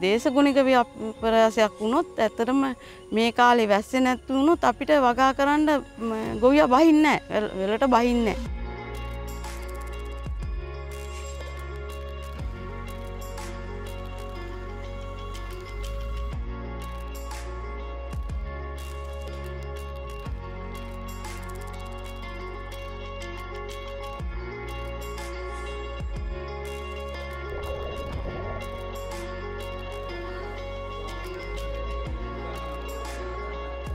දේශගුණික ව්‍යපරාසයක් වුණොත් ඇතරම මේ කාලේ වැස්සේ නැත්තු වුණොත් අපිට වගා කරන්න ගොවිය බහින්න වෙලට බහින්නේ.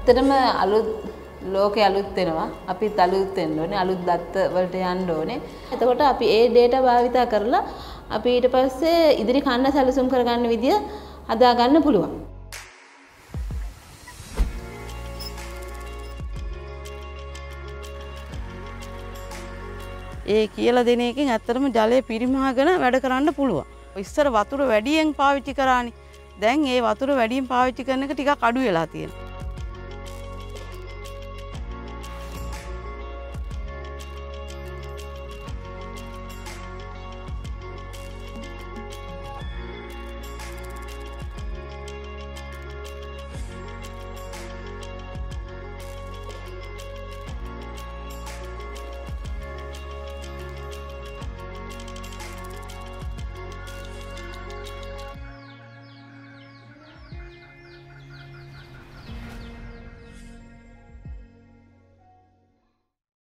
ඇත්තටම අලුත් ලෝකෙ අලුත් වෙනවා අපිත් අලුත් වෙන්න ඕනේ අලුත් දත්ත වලට යන්න ඕනේ එතකොට අපි ඒ ඩේටා භාවිතා කරලා අපි ඊට පස්සේ ඉදිරි කන්න සැලසුම් කරගන්න විදිය හදා ගන්න පුළුවන් ඒ කියල දෙන එකින් ඇත්තරම ජලය පිරිමහගෙන වැඩ කරන්න පුළුවන්. ඉස්සර වතුර වැඩියෙන් පාවිච්චි කරානි දැන් ඒ වතුර වැඩියෙන් පාවිච්චි කරන එක ටික අඩු වෙලා තියෙනවා.